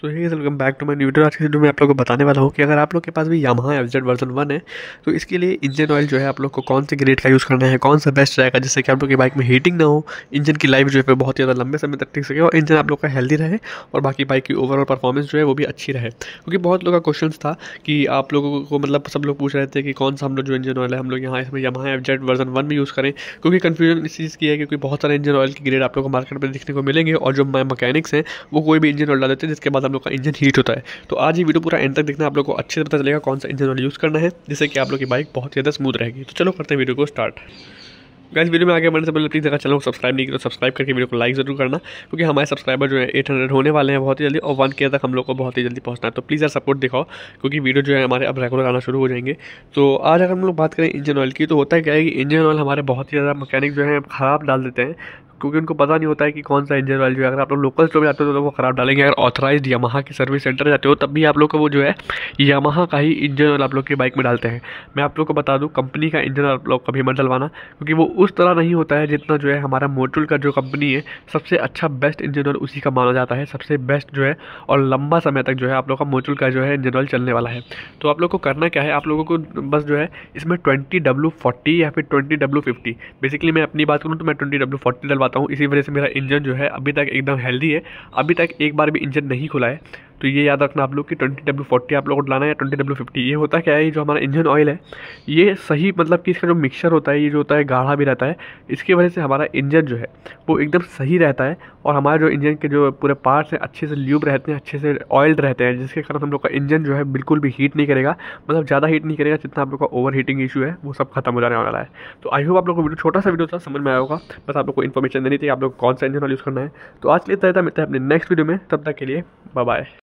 So hey welcome back to my new video आज के video में आप लोगों को बताने वाला हूँ कि अगर आप लोग के पास भी Yamaha F Z version one है तो इसके लिए इंजन ऑयल जो है आप लोग को कौन से ग्रेड का यूज़ करना है, कौन सा बेस्ट रहेगा, जिससे कि आप लोग की बाइक में हीटिंग ना हो इंजन की लाइफ जो है बहुत ज़्यादा लंबे समय तक टिक सके और इंजन आप लोग का हेल्दी रहे और बाकी बाइक की ओवरऑल परफॉर्मेंस जो है वो भी अच्छी रहे। क्योंकि बहुत लोगों का क्वेश्चन था कि आप लोगों को मतलब सब लोग पूछ रहे थे कि कौन सा हम लोग जो इंजन ऑयल है, हम लोग यहाँ इसमें Yamaha F Z version one में यूज़ करें, क्योंकि कन्फ्यूज़न इस चीज़ की है क्योंकि बहुत सारे इंजन ऑयल की ग्रेड आप लोग को मार्केट में देखने को मिलेंगे और जो मैकेनिक्स हैं, वो कोई भी इंजन ऑयल डाल देते हैं, जिसके बाद हम लोग का इंजन हीट होता है। तो आज ये वीडियो पूरा एंड तक देखना, आप लोग को अच्छे से पता चलेगा कौन सा इंजन ऑयल यूज़ करना है, जिससे कि आप लोग की बाइक बहुत ज़्यादा स्मूथ रहेगी। तो चलो करते हैं वीडियो को स्टार्ट गाइस वीडियो में आगे बढ़ने से पहले प्लीज़ अगर चैनल को सब्सक्राइब नहीं किया तो सब्सक्राइब करके वीडियो को लाइक ज़रूर करना, क्योंकि हमारे सब्सक्राइबर जो है 800 होने वाले हैं बहुत ही जल्दी, और वन के तक हम लोग को बहुत ही जल्दी पहुँचना है। तो प्लीज़ यार सपोर्ट दिखाओ, क्योंकि वीडियो जो है हमारे अब रेगुलर आना शुरू हो जाएँगे। तो आज अगर हम लोग बात करें इंजन ऑयल की तो होता है क्या है कि इंजन ऑयल हमारे बहुत ही ज़्यादा मकैनिक जो है, ख़राब डाल देते हैं। क्योंकि उनको पता नहीं होता है कि कौन सा इंजन ऑयल जो है, अगर आप लोग लोकल स्टोर में जाते हो तो वो ख़राब डालेंगे। अगर ऑथराइज यामाहा की सर्विस सेंटर जाते हो, तब भी आप लोग को वो जो है यामाहा का ही इंजन ऑयल आप लोग की बाइक में डालते हैं। मैं आप लोग को बता दूँ कंपनी का इंजन आप लोग कभी मत डलवाना, क्योंकि वो उस तरह नहीं होता है जितना जो है हमारा मोटुल का जो कंपनी है, सबसे अच्छा बेस्ट इंजन ऑयल उसी का माना जाता है। सबसे बेस्ट जो है और लंबा समय तक जो है आप लोग का मोटुल का जो है इंजन ऑयल चलने वाला है। तो आप लोग को करना क्या है, आप लोगों को बस जो है इसमें ट्वेंटी डब्ल्यू फोर्टी या फिर ट्वेंटी डब्ल्यू फिफ्टी बेसिकली मैं अपनी बात करूँ तो मैं ट्वेंटी डब्ल्यू फोर्टी डलवाता हूँ इसी वजह से मेरा इंजन जो है अभी तक एकदम हेल्दी है। अभी तक एक बार भी इंजन नहीं खुला है। तो ये याद रखना आप लोग कि ट्वेंटी डब्ल्यू फोर्टी आप लोगों को लाना है ट्वेंटी डब्ल्यू फिफ्टी। ये होता क्या है? ये जो हमारा इंजन ऑयल है, ये सही मतलब कि इसका जो मिक्सचर होता है, ये जो होता है, गाढ़ा भी रहता है, इसकी वजह से हमारा इंजन जो है, वो एकदम सही रहता है और हमारे जो इंजन के जो पूरे पार्ट्स हैं, अच्छे से ल्यूब रहते हैं, अच्छे से ऑयल्ड रहते हैं, जिसके कारण हम लोग का इंजन जो है बिल्कुल भी हीट नहीं करेगा मतलब ज़्यादा हीट नहीं करेगा जितना आप लोग का ओवर हीटिंग इशू है, वो सब खत्म हो जाने वाला है। तो आई होप आप लोग को वीडियो छोटा सा वीडियो था, समझ में आया होगा, बस आप लोग को इन्फॉर्मेशन देनी थी आप लोग कौन सा इंजन ऑयल यूज़ करना है। तो आज के लिए तय था, मिलता है अपने नेक्स्ट वीडियो में, तब तक के लिए बाय